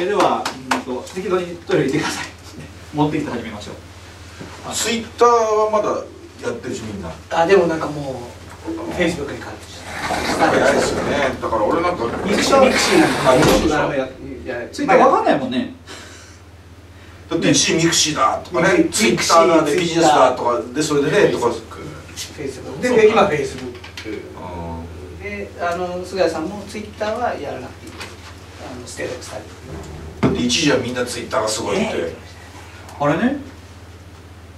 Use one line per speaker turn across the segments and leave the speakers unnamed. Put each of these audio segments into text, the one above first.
それでは、うんと、適当にトイレ行ってください持ってきて始めましょう
ツイッターはまだやってるしみんな
あでもなんかもうフェイスブックに変わって
早いですよねだから俺なんか
ミクシーミクシーなんか
あミクシー
あのやや
ツイッターわかんないもんね
だって一位ミクシーだとかねツイッターだでビジネスだとかでそれでねとか
フェイスブックで今フェイスブックであの菅谷さんもツイッターはやらなくていいのスタイル
ーだって一時はみんなツイッターがすごいって、
え
あれね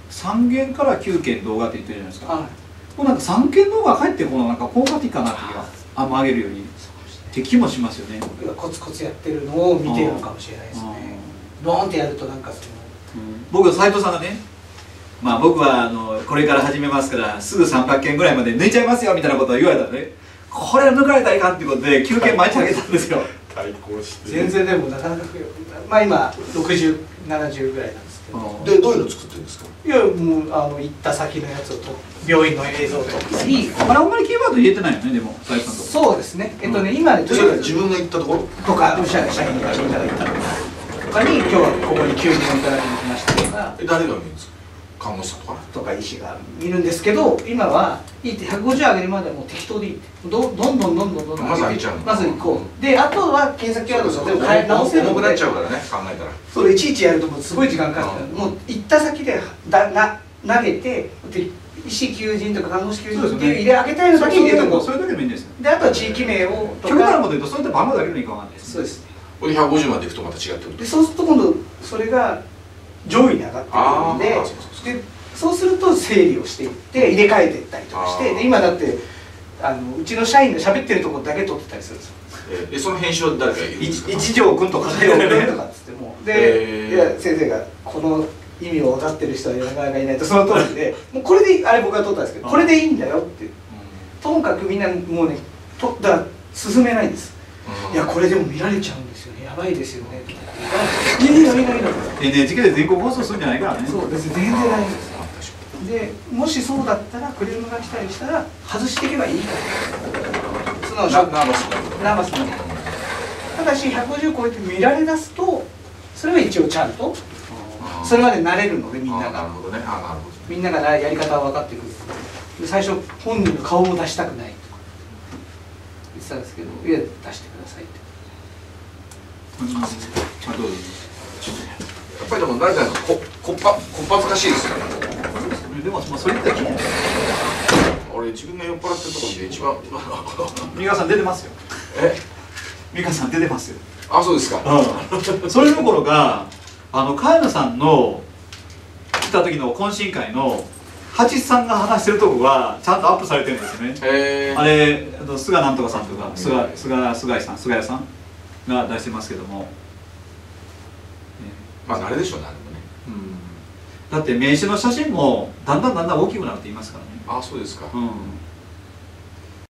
3件から9件動画って言ってるじゃないですか。
はい。
こうなんか3件動画帰ってこのなんか効果的かなって気があんま上げるよりって気もしますよね。
僕がコツコツやってるのを見てるのかもしれないですね。ドーンってやるとなんかその
僕は斉藤さんがねまあ僕はあのこれから始めますからすぐ300件ぐらいまで抜いちゃいますよみたいなことを言われたらねこれは抜かれたらいかんっていうことで9件毎日上げたんですよ
対抗して。
全然でもなかなか増えまあ今6070ぐらいなんですけど。
でどういうの作ってるんですか？
いやもうあの行った先のやつをと病院の映像を撮ったり
あれあんまりキーワード言えてないよねでもと
そうですね。えっとね、今ね
それから自分が行ったとこ？ろ
とか社社員がいただいたとか。に今日はここに求人をいただきに来ましたとか。
え誰が見るんですか？看護師さんとか
とか医師がいるんですけど今はいいって150上げるまではもう適当でいいって。どどんどんどんどんどんどん
まず上げちゃうの。
まず行こう。であとは検索キーワードを全部変え直せるので。
重くなっちゃうからね考えたら。
それいちいちやるともうすごい時間かかる、
うん。
もう行った先でだな投げてで医師求人とか看護師求人っていう入れ上げたいのだけ入れとこ
それだけでもいいんです
であとは地域名をと
極端なこ
か
と言うとそれって番号だけでもいいかわかんないです
そうです
これで150までいくとまた違ってくる。
でそうすると今度それが上位に上がってくるんで
そう
すると整理をしていって入れ替えていったりとかしてで今だってあのうちの社員が喋ってるところだけ撮ってたりするんですよ。
えその編集は誰かがいるんですか？
一条君とか
で送るとかっつっても でいや先生がこの意味を分かってる人はなかなかいないとその通りで もうこれでいいあれ僕が撮ったんですけどこれでいいんだよって。ともかくみんなもうねとだから進めないんです。いやこれでも見られちゃうんですよね。やばいですよね。とか言っていいのい。いのいいの
NHK で全国放送するんじゃないからね。
そう別に全然大丈夫ですでもしそうだったらクレームが来たりしたら外していけばいいから。その
なナーバス
ナーバスにただし150超えて見られだすとそれは一応ちゃんとそれまで慣れるのでみんなが。
あーなるほどね。あーなるほど。
みんながやり方は分かってくる。で最初本人の顔も出したくないとか。言ってたんですけどいや出してくださいって。
やっぱりでも誰かがここっぱこっぱずかしいですよね
でもまあそれって気になる
俺自分が酔っ払ってるところで一番
美香さん出てますよ
え
美香さん出てますよ。
あそうですか。
うん。それどころかあの茅野さんの来た時の懇親会の八さんが話してるとこがちゃんとアップされてるんですよね。
えー、
あれ菅なんとかさんとか菅菅菅井さん菅谷さんが出してますけども、ね
まあ慣れでしょうねあれもね。
うんだって名刺の写真もだんだんだんだん大きくなるって言いますからね。
あそうですか。
うん